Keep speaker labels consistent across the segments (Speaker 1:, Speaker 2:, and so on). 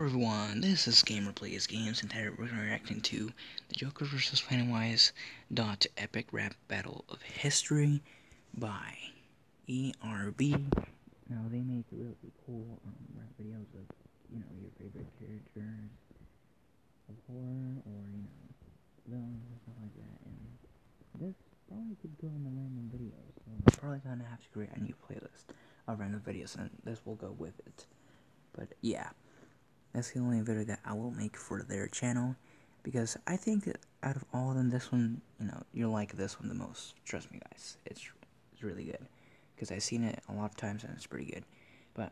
Speaker 1: everyone, this is Gamer Plays Games, and today we're reacting to the Joker vs. Pennywise dot Epic Rap Battle of History by ERB. Now they make really cool um, rap videos of you know your favorite characters of horror or you know villains and stuff like that, and this probably could go in the random videos. So I'm probably gonna have to create a new playlist of random videos, and this will go with it. But yeah. That's the only video that I will make for their channel because I think out of all of them, this one, you know, you'll like this one the most. Trust me, guys. It's, it's really good because I've seen it a lot of times and it's pretty good. But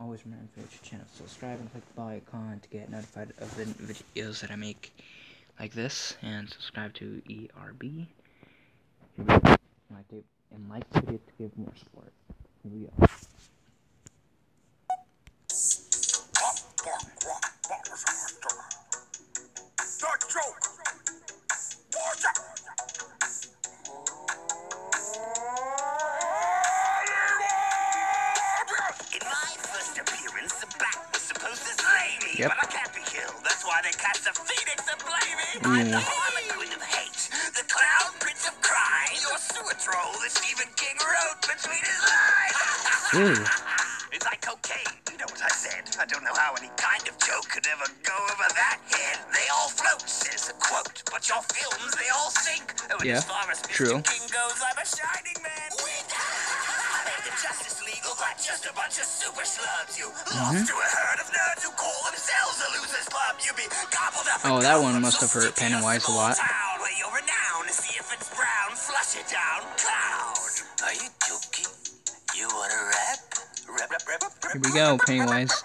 Speaker 1: always remember to your channel, subscribe and click the bell icon to get notified of the videos that I make like this and subscribe to ERB. Like it and like video to give more support. Here we go. Yep. But I can't be killed. That's why they cast a phoenix to blame me. Mm. I'm the harlequin of hate, the clown prince of crime, your sewer troll that Stephen King wrote between his lines. What I don't know how any kind of joke could ever go over that head. They all float, says the quote, but your films, they all sink. Oh, and yeah, as far as Mr. true. King goes, I'm a shining man. We die. The Justice League look like just a bunch of super slugs. You mm -hmm. lost to a herd of nerds who call themselves a losers club. You be gobbled up
Speaker 2: oh, that one must have hurt Pennywise a lot. Here we go, Pennywise.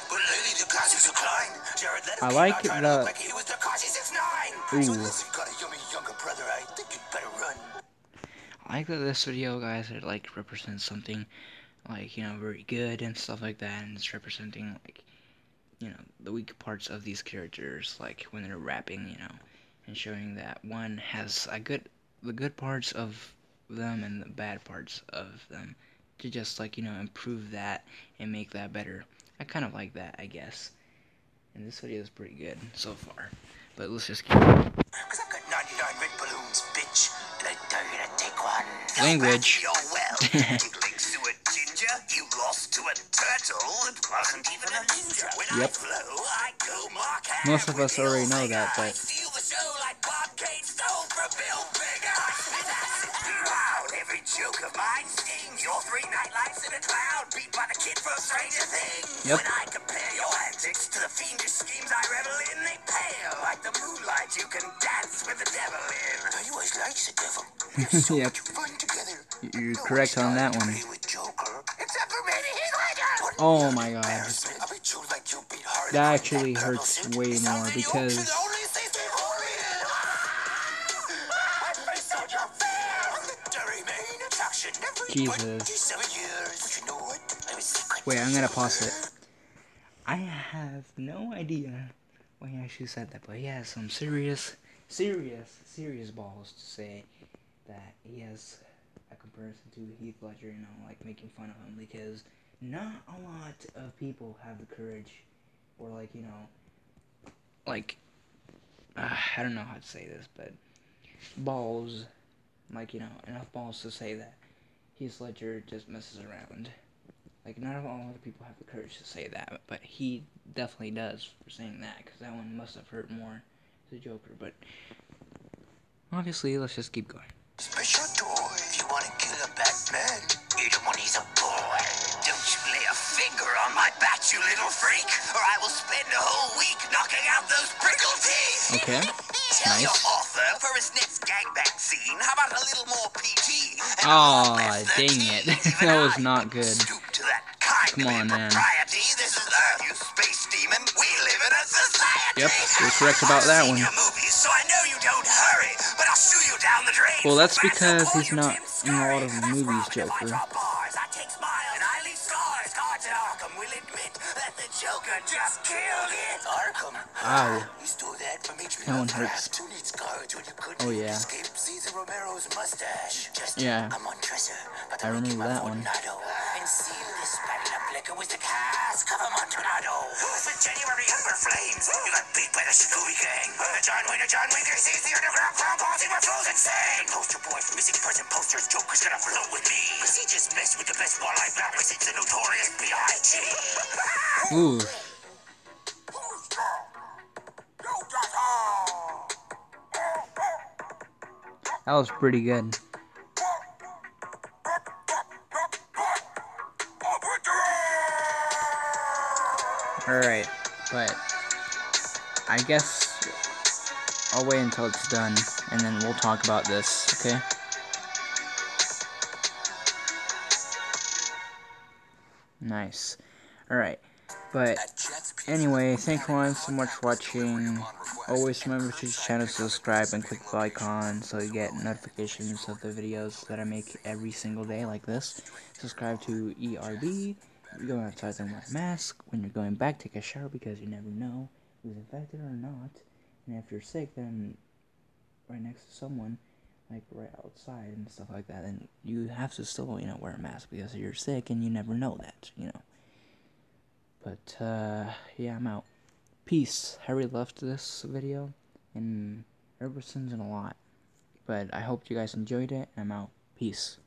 Speaker 2: I like the. Ooh. I like that this video, guys, it like represents something like you know very good and stuff like that, and it's representing like you know the weak parts of these characters, like when they're rapping, you know, and showing that one has a good the good parts of them and the bad parts of them to just like you know improve that and make that better. I kind of like that, I guess. And this video is pretty good so far. But let's just keep going. Language. You lost to a turtle that wasn't even a ninja. When yep. I flow, I go Most of us already know that, but. Joke of mine stings. Your three nightlights in a cloud, beat by the kid for Stranger Things. Yep. When I compare your antics to the fiendish schemes I revel in, they pale like the moonlight you can dance with the devil in. You always likes the devil. So yep. You're correct on that one. Oh my god. That actually hurts way more because Jesus. Wait, I'm gonna pause it. I have no idea why he actually said that, but he has some serious, serious, serious balls to say that he has a comparison to Heath Ledger, you know, like making fun of him because not a lot of people have the courage or like you know like uh, i don't know how to say this but balls like you know enough balls to say that Heath Ledger just messes around like not a lot of people have the courage to say that but he definitely does for saying that because that one must have hurt more the joker but obviously let's just keep going special toy if you want to kill a batman eat him when he's a boy Don't you lay a finger on my bat, you little freak, or I will spend a whole week knocking out those prickle teeth. Okay. Tell nice. Author for his next gangbang scene, how about a little more PG? Oh, dang it. that was not good. Come on, man. This is Earth, you space demon. We live in a society. Yep, you're correct about that one. Movies, so I know you don't hurry, but I'll shoot you down the
Speaker 1: Well, that's because he's not in a lot of movies, Joker. Joker just killed it. Arkham. Ow. You stole that from Adrian that one hurts. Oh yeah. yeah. I remember that one. And seal this battle of liquor with the cask of Amontillado. With January Ember Flames, you got beat by the Scooby Gang. Uh, John Wayne John Wayne, sees the underground crown pausing where flows insane. Poster boy for missing person posters, Joker's gonna float with me. Cause he just messed with the best ball I've ever since the notorious B.I.G. Ooh. That was pretty good. Alright, but I guess I'll wait until it's done and then we'll talk about this, okay? Nice. Alright. But anyway, thank you all so much for watching. Always remember to channel subscribe and click the icon so you get notifications of the videos that I make every single day like this. Subscribe to ERB. Going outside and wear a mask. When you're going back, take a shower because you never know who's infected or not. And if you're sick, then right next to someone, like right outside and stuff like that, then you have to still, you know, wear a mask because you're sick and you never know that, you know. But, uh, yeah, I'm out. Peace. I really loved this video, and Herberson's in a lot. But I hope you guys enjoyed it, I'm out. Peace.